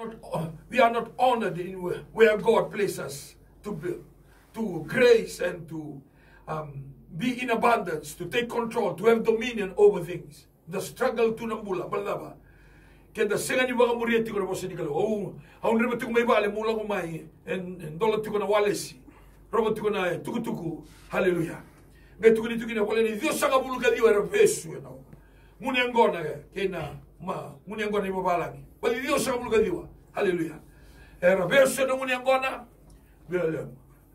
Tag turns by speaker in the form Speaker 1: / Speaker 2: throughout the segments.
Speaker 1: not we are not honored in where, God places us to build, to grace and to um, be in abundance, to take control, to have dominion over things. The struggle to nambula, balaba. Kaya senga ni baka muria tiko na bosa ni kalo. Oh, haun reba tiko may bale mula ko mai en dola tiko na walesi. Na tuku tuku. Hallelujah. Ngai tuku ni tuku na wale ni Dios sanga bulu ka diwa era pesu na. Muni angona ke na ma muni angona ni babalangi. Wali Dios sanga bulu ka diwa. Hallelujah. Era pesu na muni angona.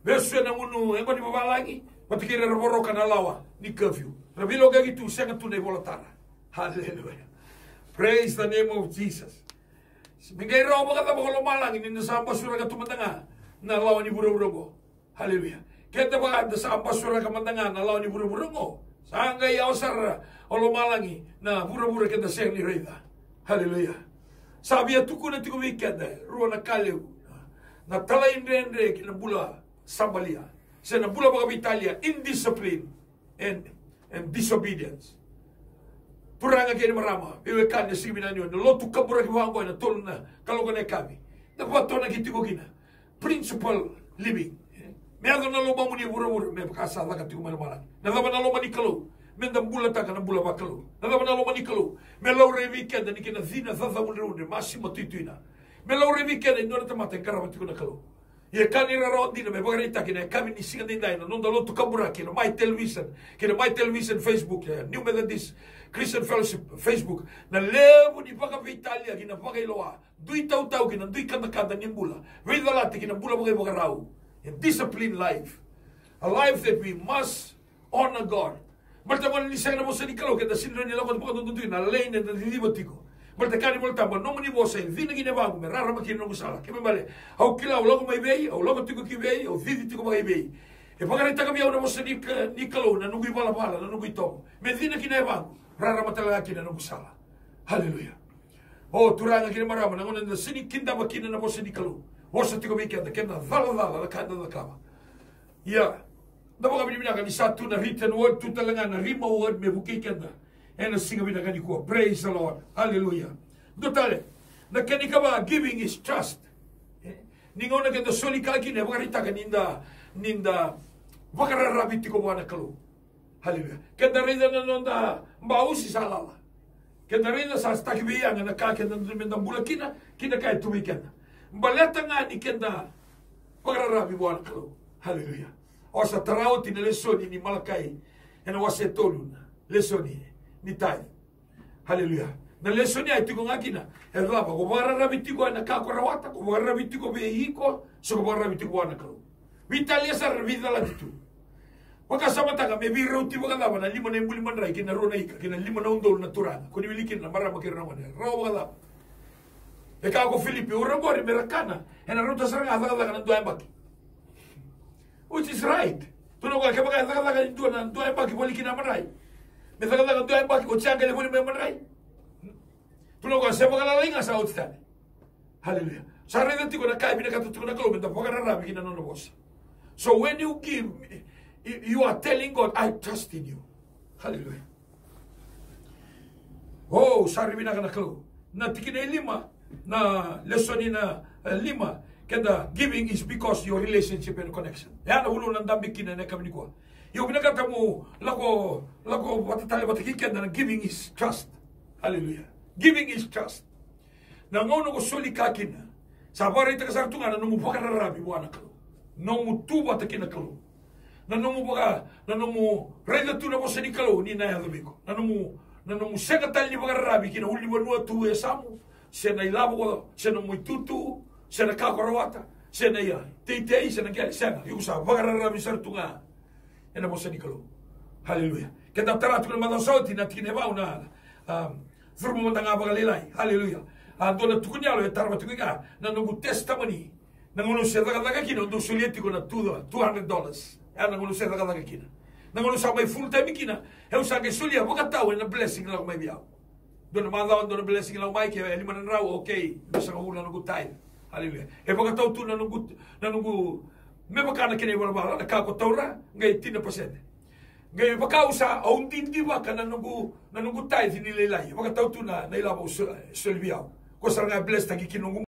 Speaker 1: Pesu na munu angona ni babalangi. Patikira raboroka na lawa ni curfew. Rabilo gagi tu senga tu na volatara. Hallelujah. Praise the name of Jesus. Mingay raw mga tabo ko lumalang, ini nasa ambasura ka tumandanga, na lawan ni buro-buro Hallelujah. Kaya ba sa ambasura ka mandanga, na lawan ni buro-buro ko. Saan kay awsar o lumalangi, na buro-buro ka daseng ni Reda. Hallelujah. Sabi ya tuku na tiku weekend, ruwa na kaliw, na talayin rendre kinabula sambalia. Sa nabula mga Italia, indiscipline and, and disobedience. Puranga kene marama, iwe kane simi na nyo, lotu kabura ki wango na tolu na kalogo na kami. Na pato na kitigo kina. Principal living. Me ado na loma muni bura bura, me pakasa la katigo mana mana. Na dama na loma ni me nda bula taka na bula bakalo. Na dama na loma ni kalo, me lau re weekend ni kina zina zaza muni runde, masimo tituina. Me lau re weekend ni nora tamata ngara batiko na kalo. Ye kani raro dina me bagarita kina kami ni singa dinda ina nonda lotu kabura kina my television kina my television Facebook ya New Methodist Christian Fellowship Facebook. Na levo ni paka Italia kina paka iloa dui tau tau kina dui kanda kanda ni bula vida lati kina bula bagai bagarau a disciplined life. A life that we must honor God Multa mo ni sa na mo sa ni kalo kada sinro ni lakot po tutuin na lay na dinibot tiko. Multa kani multa mo no muni bosa in dina gine bago me rara makin no sala. Kime bale. Au kila au logo mai bei, au logo tiko ki bei, au vivi tiko mai bei. E pagare taka mi au na mo sa ni ni kalo na nugui bala bala na nugui tomo. Me dina gine bago rara matala kina no sala. Hallelujah. oh turanga kine marama na ngona na sini kinda bakina na mo sa ni kalo. Wosa tiko mi kenda kenda dala dala da kanda da kama. Yeah. Dapat kami bina kani satu na written word tu talangan na rima word me buki kenda and singa bina kani ko. Praise the Lord. Hallelujah. Dotale. Na kani ka ba giving is trust. Ningaw na kenda soli ka kini bagarita ka ninda ninda bagararabi ti ko buwana kalu. Hallelujah. Kenda rida na nonda mbausi salala. Kenda rida sa staki biya nga naka kenda nda bula kina kay tumi kenda. Baleta nga ni kenda bagararabi buwana kalu. Hallelujah. O sa tarao ti lesoni ni Malakai ena wase tolu na lesoni ni tai. Hallelujah. Na lesoni ai tiko ngakina. E raba ko bara rabi tiko na ka ko rawata ko bara rabi tiko be hiko so ko bara rabi tiko na kalu. Vitalia sa vida la titu. Waka sama taka me biro ti waka lava na lima na imbuli manrai kina rona ika kina lima na undol na turanga. Kuni wilikin na marama kira na wana. Rawa waka lava. E ka ko Filipi ura gori merakana. Ena ruta saranga ataka ataka na doa mbaki. which is right tunokake baka zaka zaka ndo na ndo ba ki poliki marai me zaka zaka ndo ba ki ochanga le me marai tunokwa sebo kala linga sa otstane hallelujah sarre de tiko na kai bina katu tiko na kolo menta poka rabi kina nono bosa so when you give you are telling god i trust in you hallelujah oh sarre bina kana kolo na tikine lima na lesoni na lima Kenda giving is because your relationship and connection. Yana ulo nanda bikina na kami nikuwa. Yo binakata mo lako lako watatali watakikenda na giving is trust. Hallelujah. Giving is trust. Na ngono ko soli kakina. Sa bora ita kasartunga na numu pokara rabi buana kalu. Nomu tuba takina kalu. Na numu baka na numu renda tu na bosani kalu ni na ya domiko. Na numu na numu sega tali ni baka rabi kina uli banua tu esamu. Sena ilabu sena moitutu. Ko, se na muy tutu, se na kakorawata, se na ya. Tei tei se na kiali sega. Yuko sa pakararabi sar tunga. E na bosa ni kalo. Hallelujah. Kita taratu na madasauti na tineba una. Um, Furmo mandanga bagalilai. Hallelujah. Ando na tukunya lo tarba tukunya na nungu testimony. Na ngunu se daga kina ndo sulieti ko na tudo 200 dollars. Ya na ngunu se daga kina. Na ngunu sa mai full time kina. He usa ke sulia boka tau na blessing la mai biao. Do na manda do na blessing la mai ke eli manan rau okay. Do sa ngulu na Hallelujah. E boka tau tu na nungu na nungu me boka na kene wala bala na ka ko taura ngai tina pasete. Ngai pakausa au tindi wa kana nungu na nungu tai ni lelai. Boka tau tu na na ila bo selbiao. Ko saranga bless tagi kinungu